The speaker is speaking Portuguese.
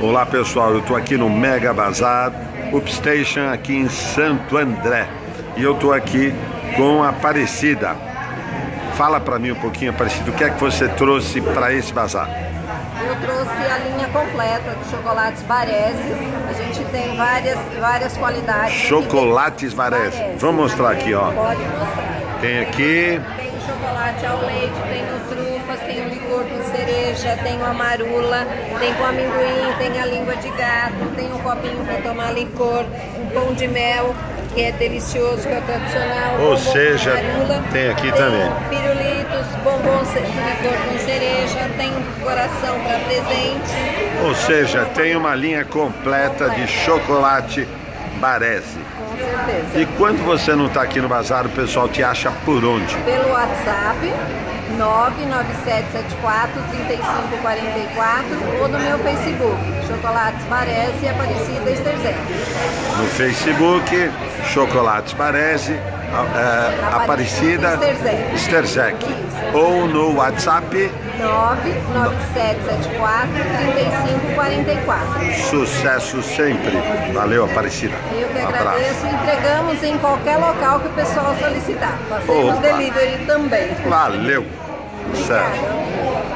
Olá pessoal, eu estou aqui no Mega Bazar Upstation aqui em Santo André e eu estou aqui com a Aparecida. Fala para mim um pouquinho, Aparecida, o que é que você trouxe para esse bazar? Eu trouxe a linha completa de chocolates Baresi. A gente tem várias, várias qualidades. Chocolates Baresi. Vamos mostrar aqui, ó. Pode mostrar. Tem aqui. Tem o chocolate ao leite, tem o trufas, tem o licor com cereja, tem o amarula, tem com amendoim, tem a língua de gato, tem um copinho para tomar licor, um pão de mel, que é delicioso, que é o tradicional. Ou seja, tem aqui tem também. Pirulitos, bombom de licor com cereja, tem coração para presente. Ou seja, tem uma linha completa de chocolate Baresi. Com certeza. E quando você não está aqui no bazar, o pessoal te acha por onde? Pelo WhatsApp 99774 3544 ou no meu Facebook, Chocolates Baresi e Aparecida Esterzé. No Facebook, Chocolates Baresi, é, Aparecida. Sterzec. Isso. Ou no WhatsApp, 99774 3544. sucesso sempre. Valeu, Aparecida. Eu que Um agradeço. Entregamos em qualquer local que o pessoal solicitar. Fazemos Opa. delivery também. Valeu. Certo. Obrigada.